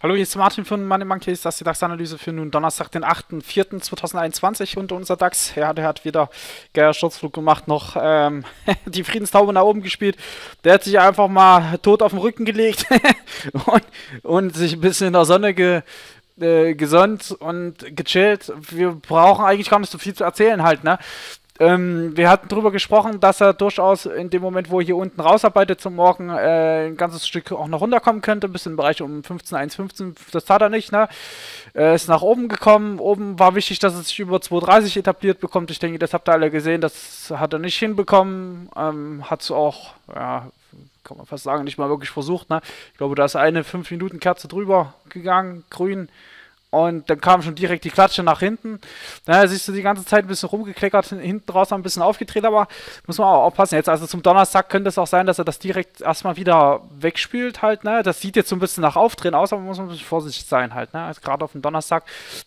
Hallo, hier ist Martin von Money Monkeys. Das ist die DAX-Analyse für nun Donnerstag, den 8.4.2021 und unser DAX, ja, der hat wieder geiler Sturzflug gemacht, noch ähm, die Friedenstaube nach oben gespielt. Der hat sich einfach mal tot auf den Rücken gelegt und, und, sich ein bisschen in der Sonne ge, äh, gesonnt und gechillt. Wir brauchen eigentlich gar nicht so viel zu erzählen halt, ne? Ähm, wir hatten darüber gesprochen, dass er durchaus in dem Moment, wo er hier unten rausarbeitet zum Morgen, äh, ein ganzes Stück auch noch runterkommen könnte, bis im Bereich um 15, 1,15. Das tat er nicht, ne? Er ist nach oben gekommen. Oben war wichtig, dass er sich über 2,30 etabliert bekommt. Ich denke, das habt ihr alle gesehen. Das hat er nicht hinbekommen. Ähm, hat es auch, ja, kann man fast sagen, nicht mal wirklich versucht, ne? Ich glaube, da ist eine 5-Minuten-Kerze drüber gegangen, grün. Und dann kam schon direkt die Klatsche nach hinten. Naja, siehst du die ganze Zeit ein bisschen rumgekleckert, hinten raus ein bisschen aufgedreht, aber muss man auch aufpassen. Jetzt, also zum Donnerstag könnte es auch sein, dass er das direkt erstmal wieder wegspült halt, ne? Das sieht jetzt so ein bisschen nach Aufdrehen aus, aber muss man ein bisschen vorsichtig sein halt, ne? Also gerade auf dem Donnerstag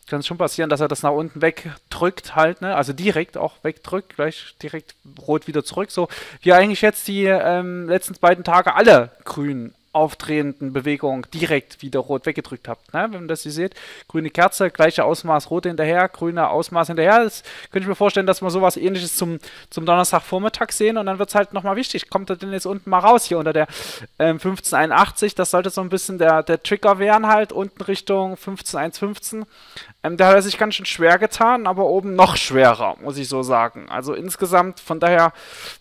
kann es schon passieren, dass er das nach unten wegdrückt halt, ne? Also direkt auch wegdrückt, gleich direkt rot wieder zurück. So wie eigentlich jetzt die ähm, letzten beiden Tage alle grün aufdrehenden Bewegung direkt wieder rot weggedrückt habt. Ne? Wenn das ihr seht, grüne Kerze, gleiche Ausmaß, rote hinterher, grüne Ausmaß hinterher. Das könnte ich mir vorstellen, dass wir sowas ähnliches zum, zum Donnerstagvormittag sehen und dann wird es halt nochmal wichtig. Kommt er denn jetzt unten mal raus hier unter der ähm, 1581? Das sollte so ein bisschen der, der Trigger werden halt, unten Richtung 15115. Ähm, da hat er sich ganz schön schwer getan, aber oben noch schwerer, muss ich so sagen. Also insgesamt, von daher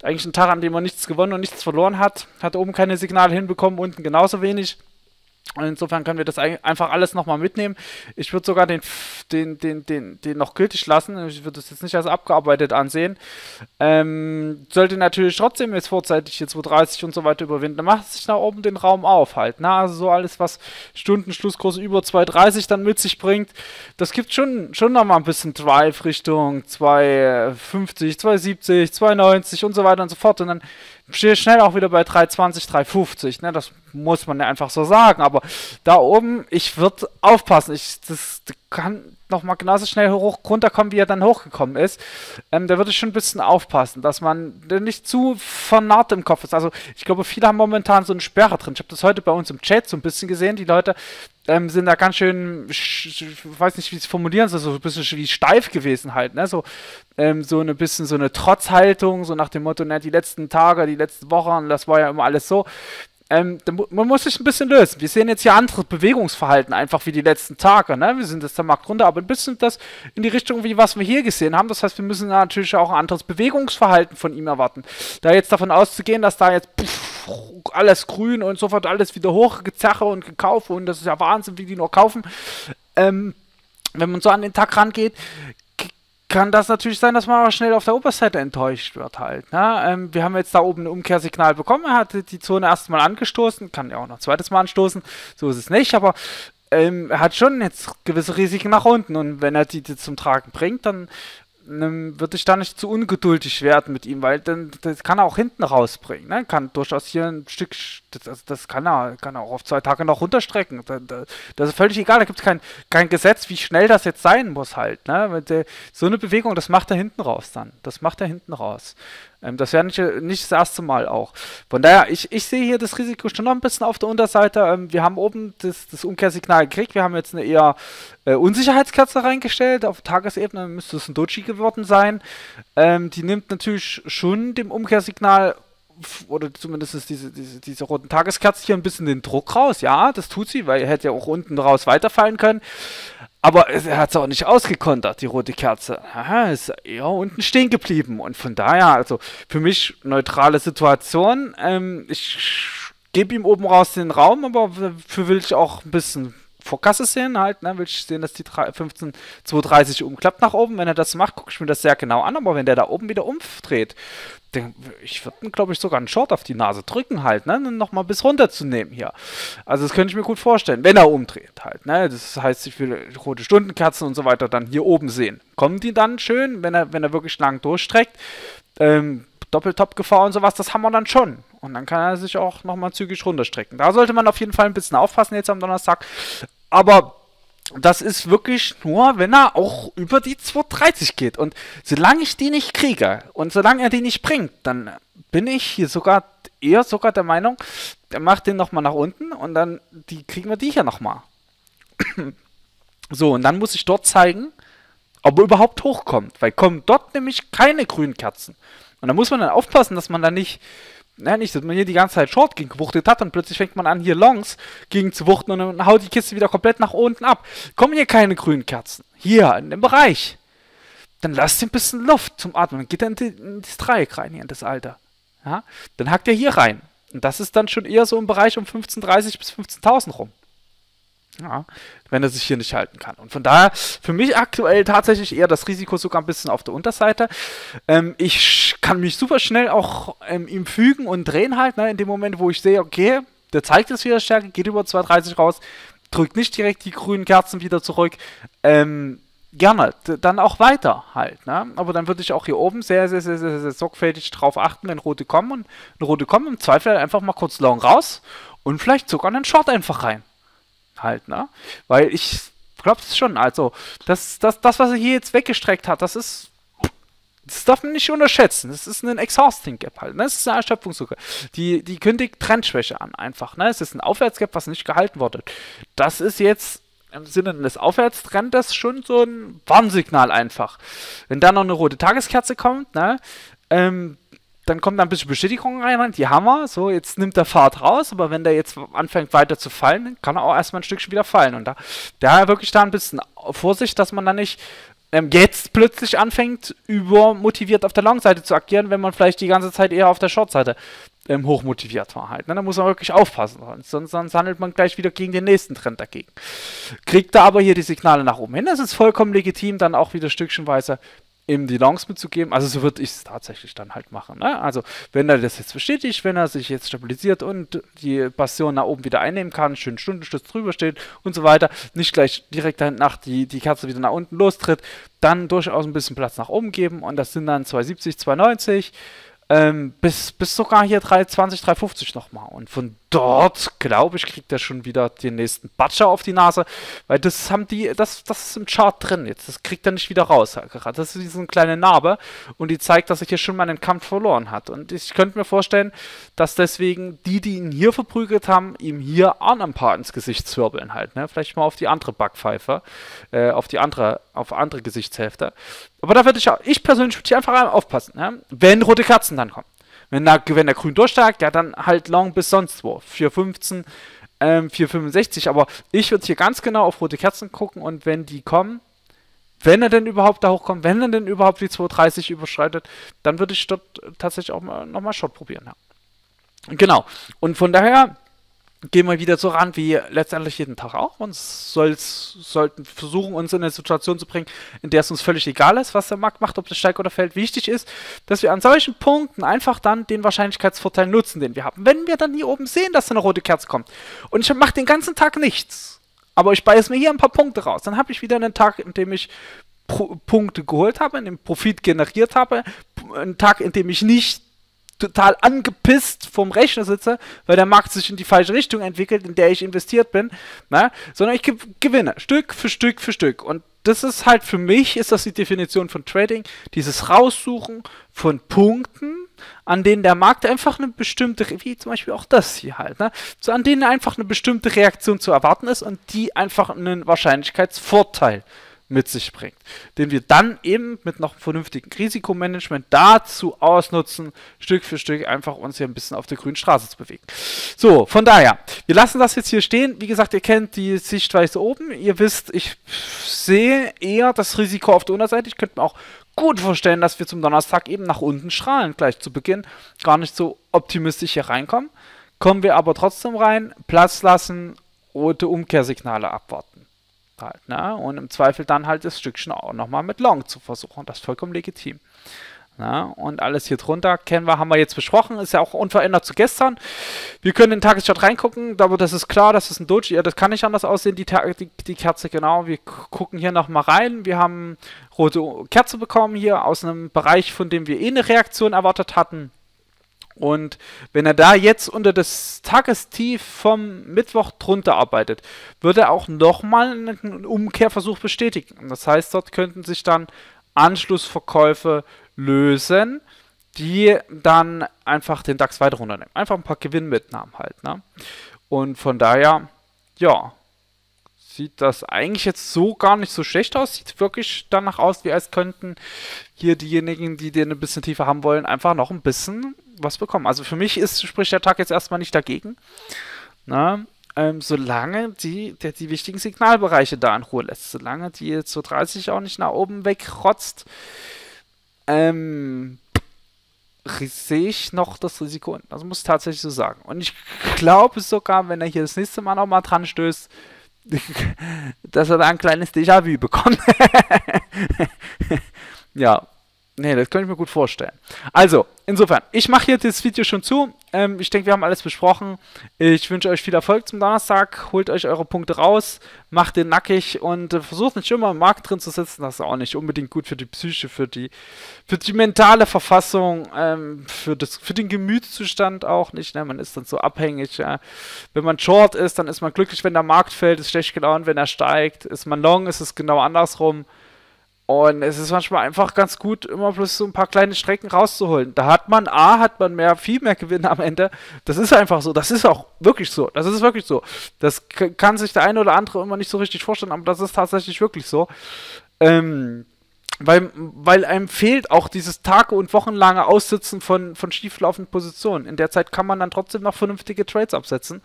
eigentlich ein Tag, an dem er nichts gewonnen und nichts verloren hat. Hat oben keine Signale hinbekommen, unten genauso wenig. Und insofern können wir das einfach alles nochmal mitnehmen. Ich würde sogar den, den, den, den, den noch gültig lassen. Ich würde das jetzt nicht als abgearbeitet ansehen. Ähm, sollte natürlich trotzdem jetzt vorzeitig hier 230 und so weiter überwinden. Dann macht sich nach oben den Raum auf halt. Na, ne? also so alles, was Stundenschlusskurs über 230 dann mit sich bringt, das gibt schon, schon nochmal ein bisschen Drive Richtung 250, 270, 290 und so weiter und so fort. Und dann stehe schnell auch wieder bei 320, 350. Ne? Das muss man ja einfach so sagen. Aber da oben, ich würde aufpassen. Ich, das kann nochmal genauso schnell hoch, runterkommen, wie er dann hochgekommen ist. Ähm, da würde ich schon ein bisschen aufpassen, dass man nicht zu vernarrt im Kopf ist. Also ich glaube, viele haben momentan so eine Sperre drin. Ich habe das heute bei uns im Chat so ein bisschen gesehen. Die Leute ähm, sind da ganz schön, ich weiß nicht, wie sie es formulieren, so, so ein bisschen wie steif gewesen halt, ne? So, ähm, so ein bisschen so eine Trotzhaltung, so nach dem Motto, ne, die letzten Tage, die letzten Wochen, das war ja immer alles so. Ähm, man muss sich ein bisschen lösen. Wir sehen jetzt hier andere Bewegungsverhalten einfach wie die letzten Tage. Ne? Wir sind jetzt der Markt runter, aber ein bisschen das in die Richtung, wie was wir hier gesehen haben. Das heißt, wir müssen natürlich auch ein anderes Bewegungsverhalten von ihm erwarten. Da jetzt davon auszugehen, dass da jetzt pff, alles grün und sofort alles wieder hochgezache und gekauft und das ist ja Wahnsinn, wie die noch kaufen. Ähm, wenn man so an den Tag rangeht, kann das natürlich sein, dass man aber schnell auf der Oberseite enttäuscht wird halt. Ne? Ähm, wir haben jetzt da oben ein Umkehrsignal bekommen, er hat die Zone erstmal angestoßen, kann ja auch noch zweites Mal anstoßen, so ist es nicht, aber ähm, er hat schon jetzt gewisse Risiken nach unten und wenn er die, die zum Tragen bringt, dann würde ich da nicht zu ungeduldig werden mit ihm, weil dann das kann er auch hinten rausbringen. Ne? Kann durchaus hier ein Stück, das, also das kann er, kann er auch auf zwei Tage noch runterstrecken. Das ist völlig egal, da gibt es kein, kein Gesetz, wie schnell das jetzt sein muss halt. Ne? So eine Bewegung, das macht er hinten raus dann. Das macht er hinten raus. Ähm, das wäre nicht, nicht das erste Mal auch. Von daher, ich, ich sehe hier das Risiko schon noch ein bisschen auf der Unterseite. Ähm, wir haben oben das, das Umkehrsignal gekriegt. Wir haben jetzt eine eher äh, Unsicherheitskerze reingestellt. Auf Tagesebene müsste es ein Doji geworden sein. Ähm, die nimmt natürlich schon dem Umkehrsignal oder zumindest diese, diese, diese roten Tageskerze hier ein bisschen den Druck raus. Ja, das tut sie, weil er hätte ja auch unten raus weiterfallen können. Aber er hat es auch nicht ausgekontert, die rote Kerze. Aha, ist eher unten stehen geblieben. Und von daher, also für mich neutrale Situation. Ähm, ich gebe ihm oben raus den Raum, aber für will ich auch ein bisschen Vorkasse sehen halt, ne, will ich sehen, dass die 15 230 umklappt nach oben. Wenn er das macht, gucke ich mir das sehr genau an, aber wenn der da oben wieder umdreht, den, ich würde, glaube ich, sogar einen Short auf die Nase drücken halt, ne, nochmal bis runter zu nehmen hier. Also das könnte ich mir gut vorstellen, wenn er umdreht halt, ne, das heißt, ich will rote Stundenkerzen und so weiter dann hier oben sehen. Kommen die dann schön, wenn er, wenn er wirklich lang durchstreckt, ähm, Doppeltop-Gefahr und sowas, das haben wir dann schon. Und dann kann er sich auch nochmal zügig runterstrecken. Da sollte man auf jeden Fall ein bisschen aufpassen jetzt am Donnerstag. Aber das ist wirklich nur, wenn er auch über die 230 geht. Und solange ich die nicht kriege und solange er die nicht bringt, dann bin ich hier sogar eher sogar der Meinung, der macht den nochmal nach unten und dann die kriegen wir die hier nochmal. so, und dann muss ich dort zeigen, ob er überhaupt hochkommt, weil kommen dort nämlich keine grünen Kerzen. Und da muss man dann aufpassen, dass man da nicht, na nicht, dass man hier die ganze Zeit Short gegen gewuchtet hat und plötzlich fängt man an, hier Longs gegen zu wuchten und dann haut die Kiste wieder komplett nach unten ab. Kommen hier keine grünen Kerzen. Hier, in dem Bereich. Dann lasst ihr ein bisschen Luft zum Atmen. Dann geht er in, das Dreieck rein, hier in das Alter. Ja? Dann hackt er hier rein. Und das ist dann schon eher so im Bereich um 15.30 bis 15.000 rum. Ja, wenn er sich hier nicht halten kann. Und von daher für mich aktuell tatsächlich eher das Risiko sogar ein bisschen auf der Unterseite. Ähm, ich kann mich super schnell auch ähm, ihm fügen und drehen halt, ne, in dem Moment, wo ich sehe, okay, der zeigt jetzt wieder Stärke, geht über 230 raus, drückt nicht direkt die grünen Kerzen wieder zurück. Ähm, gerne, dann auch weiter halt. Ne? Aber dann würde ich auch hier oben sehr, sehr, sehr, sehr, sehr sorgfältig drauf achten, wenn rote kommen und rote kommen, im Zweifel einfach mal kurz long raus und vielleicht sogar einen Short einfach rein halt, ne? Weil ich glaube es schon, also, das, das, das, was er hier jetzt weggestreckt hat, das ist. Das darf man nicht unterschätzen. Das ist ein Exhausting Gap halt. Ne? Das ist eine Erschöpfungssuche. Die, die kündigt Trendschwäche an, einfach. Ne? Es ist ein Aufwärtsgap, was nicht gehalten wurde. Das ist jetzt im Sinne des Aufwärtstrendes schon so ein Warnsignal einfach. Wenn da noch eine rote Tageskerze kommt, ne, ähm, dann kommt da ein bisschen Bestätigung rein, die Hammer, so, jetzt nimmt der Fahrt raus, aber wenn der jetzt anfängt weiter zu fallen, kann er auch erstmal ein Stückchen wieder fallen. Und da, da wirklich da ein bisschen Vorsicht, dass man da nicht ähm, jetzt plötzlich anfängt, übermotiviert auf der Long-Seite zu agieren, wenn man vielleicht die ganze Zeit eher auf der Short-Seite ähm, hochmotiviert war halt. Ne? Da muss man wirklich aufpassen, sonst, sonst handelt man gleich wieder gegen den nächsten Trend dagegen. Kriegt er aber hier die Signale nach oben hin, das ist vollkommen legitim, dann auch wieder stückchenweise ihm die Longs mitzugeben. Also so würde ich es tatsächlich dann halt machen. Ne? Also wenn er das jetzt bestätigt, wenn er sich jetzt stabilisiert und die Bastion nach oben wieder einnehmen kann, schön Stundenstütz drüber steht und so weiter, nicht gleich direkt nach die, die Kerze wieder nach unten lostritt, dann durchaus ein bisschen Platz nach oben geben und das sind dann 270, 290 ähm, bis, bis sogar hier 320, 350 nochmal. Und von dort, glaube ich, kriegt er schon wieder den nächsten Butcher auf die Nase, weil das haben die, das, das ist im Chart drin jetzt. Das kriegt er nicht wieder raus. Das ist diese kleine Narbe und die zeigt, dass er hier schon mal einen Kampf verloren hat. Und ich könnte mir vorstellen, dass deswegen die, die ihn hier verprügelt haben, ihm hier auch ein paar ins Gesicht zwirbeln halt. Ne? Vielleicht mal auf die andere Backpfeife, äh, auf die andere, auf andere Gesichtshälfte. Aber da würde ich auch, ich persönlich würde einfach aufpassen, ne? wenn rote Kerzen dann kommen. Wenn, da, wenn der grün durchsteigt, ja, dann halt long bis sonst wo. 4,15, ähm, 4,65. Aber ich würde hier ganz genau auf rote Kerzen gucken und wenn die kommen, wenn er denn überhaupt da hochkommt, wenn er denn überhaupt die 2,30 überschreitet, dann würde ich dort tatsächlich auch mal nochmal Shot probieren. Ja. Genau. Und von daher gehen wir wieder so ran wie letztendlich jeden Tag auch und sollten versuchen, uns in eine Situation zu bringen, in der es uns völlig egal ist, was der Markt macht, ob das steigt oder fällt. Wichtig ist, dass wir an solchen Punkten einfach dann den Wahrscheinlichkeitsvorteil nutzen, den wir haben. Wenn wir dann hier oben sehen, dass eine rote Kerze kommt und ich mache den ganzen Tag nichts, aber ich beiße mir hier ein paar Punkte raus, dann habe ich wieder einen Tag, in dem ich Pro Punkte geholt habe, in dem Profit generiert habe, einen Tag, in dem ich nicht total angepisst vom Rechner sitze, weil der Markt sich in die falsche Richtung entwickelt, in der ich investiert bin, ne? sondern ich gewinne Stück für Stück für Stück. Und das ist halt für mich, ist das die Definition von Trading, dieses Raussuchen von Punkten, an denen der Markt einfach eine bestimmte, wie zum Beispiel auch das hier halt, ne? so an denen einfach eine bestimmte Reaktion zu erwarten ist und die einfach einen Wahrscheinlichkeitsvorteil mit sich bringt, den wir dann eben mit noch vernünftigen Risikomanagement dazu ausnutzen, Stück für Stück einfach uns hier ein bisschen auf der grünen Straße zu bewegen. So, von daher, wir lassen das jetzt hier stehen. Wie gesagt, ihr kennt die Sichtweise oben. Ihr wisst, ich sehe eher das Risiko auf der Unterseite. Ich könnte mir auch gut vorstellen, dass wir zum Donnerstag eben nach unten strahlen, gleich zu Beginn. Gar nicht so optimistisch hier reinkommen. Kommen wir aber trotzdem rein, Platz lassen, rote Umkehrsignale abwarten halt, ne? Und im Zweifel dann halt das Stückchen auch nochmal mit Long zu versuchen. Das ist vollkommen legitim. Ne? Und alles hier drunter kennen wir, haben wir jetzt besprochen, ist ja auch unverändert zu gestern. Wir können in den Tageschart reingucken, aber das ist klar, das ist ein Doji, ja, das kann nicht anders aussehen, die, die, die Kerze, genau. Wir gucken hier nochmal rein, wir haben rote Kerze bekommen hier aus einem Bereich, von dem wir eh eine Reaktion erwartet hatten. Und wenn er da jetzt unter das Tagestief vom Mittwoch drunter arbeitet, wird er auch nochmal einen Umkehrversuch bestätigen. Das heißt, dort könnten sich dann Anschlussverkäufe lösen, die dann einfach den DAX weiter runternehmen. Einfach ein paar Gewinnmitnahmen halt. Ne? Und von daher, ja, sieht das eigentlich jetzt so gar nicht so schlecht aus. Sieht wirklich danach aus, wie als könnten hier diejenigen, die den ein bisschen tiefer haben wollen, einfach noch ein bisschen was bekommen. Also für mich ist, spricht der Tag jetzt erstmal nicht dagegen. Na, ähm, solange die, der, die wichtigen Signalbereiche da in Ruhe lässt. Solange die jetzt so 30 auch nicht nach oben wegrotzt, ähm, sehe ich noch das Risiko. Das muss ich tatsächlich so sagen. Und ich glaube sogar, wenn er hier das nächste Mal nochmal dran stößt, dass er da ein kleines Déjà-vu bekommt. ja, Nee, das kann ich mir gut vorstellen. Also, insofern, ich mache hier das Video schon zu. Ähm, ich denke, wir haben alles besprochen. Ich wünsche euch viel Erfolg zum Donnerstag. Holt euch eure Punkte raus, macht den nackig und äh, versucht nicht immer im Markt drin zu sitzen. Das ist auch nicht unbedingt gut für die Psyche, für die, für die mentale Verfassung, ähm, für, das, für den Gemütszustand auch nicht. Ne? Man ist dann so abhängig. Ja? Wenn man Short ist, dann ist man glücklich, wenn der Markt fällt, ist schlecht gelaunt, wenn er steigt. Ist man Long, ist es genau andersrum. Und es ist manchmal einfach ganz gut, immer bloß so ein paar kleine Strecken rauszuholen. Da hat man, A, hat man mehr, viel mehr Gewinn am Ende. Das ist einfach so. Das ist auch wirklich so. Das ist wirklich so. Das kann sich der eine oder andere immer nicht so richtig vorstellen, aber das ist tatsächlich wirklich so. Ähm, weil, weil einem fehlt auch dieses Tage- und wochenlange Aussitzen von, von schieflaufenden Positionen. In der Zeit kann man dann trotzdem noch vernünftige Trades absetzen.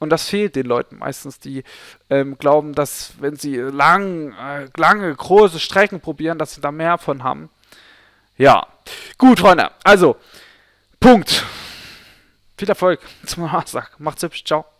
Und das fehlt den Leuten meistens, die ähm, glauben, dass wenn sie lang, äh, lange, große Strecken probieren, dass sie da mehr von haben. Ja, gut, Freunde. Also, Punkt. Viel Erfolg zum Donnerstag. Macht's hübsch. Ciao.